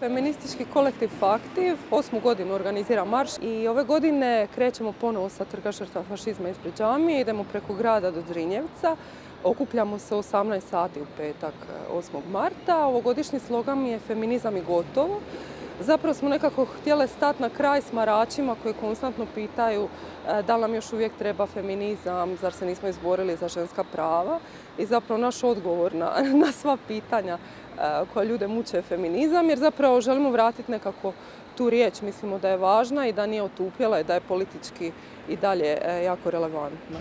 Feministički kolektiv Faktiv osmu godinu organizira marš i ove godine krećemo ponovo sa trga žrtva fašizma ispred džamije, idemo preko grada do Drinjevca, okupljamo se u 18 sati u petak 8. marta. Ovogodišnji slogan je feminizam i gotovo. Zapravo smo nekako htjeli stati na kraj s maračima koji konstantno pitaju e, da li nam još uvijek treba feminizam, zar se nismo izborili za ženska prava. I zapravo naš odgovor na, na sva pitanja e, koja ljude muče feminizam, jer zapravo želimo vratiti nekako tu riječ. Mislimo da je važna i da nije otupjela i da je politički i dalje e, jako relevantna.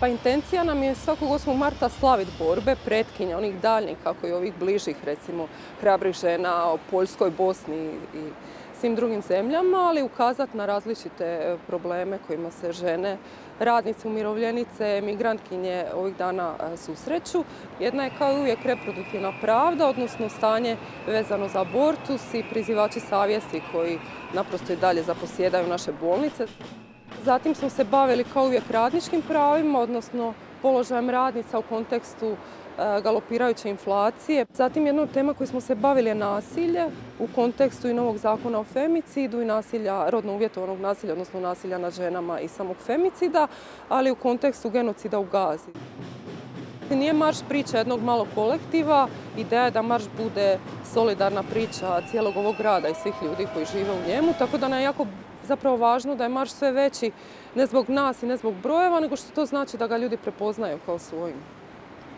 Pa intencija nam je svakog 8. marta slaviti borbe, pretkinja, onih daljnjih, kako i ovih bližih, recimo hrabrih žena o Poljskoj, Bosni i svim drugim zemljama, ali ukazati na različite e, probleme kojima se žene, radnice, umirovljenice, migrantkinje ovih dana e, susreću. Jedna je kao uvijek reproduktivna pravda, odnosno stanje vezano za abortus i prizivači savjesti koji naprosto i dalje zaposjedaju naše bolnice. Zatim smo se bavili kao uvijek radničkim pravima, odnosno položajem radnica u kontekstu e, galopirajuće inflacije. Zatim jedna tema koju smo se bavili je nasilje u kontekstu i novog zakona o femicidu i nasilja, rodno uvjetovanog nasilja, odnosno nasilja nad ženama i samog femicida, ali u kontekstu genocida u Gazi. Nije marš priča jednog malog kolektiva, ideja je da marš bude solidarna priča cijelog ovog grada i svih ljudi koji žive u njemu, tako da je jako zapravo važno da je marš sve veći ne zbog nas i ne zbog brojeva, nego što to znači da ga ljudi prepoznaju kao svojim.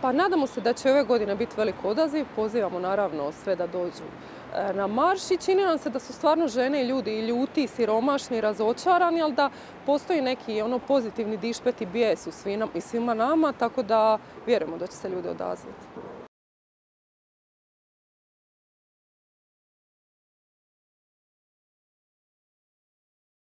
Pa nadamo se da će ove godine biti velik odaziv, pozivamo naravno sve da dođu e, na marš i čini nam se da su stvarno žene i ljudi i ljuti, i siromašni, i razočarani, ali da postoji neki ono pozitivni dišpet i bijes u svima nama, tako da vjerujemo da će se ljudi odazvati.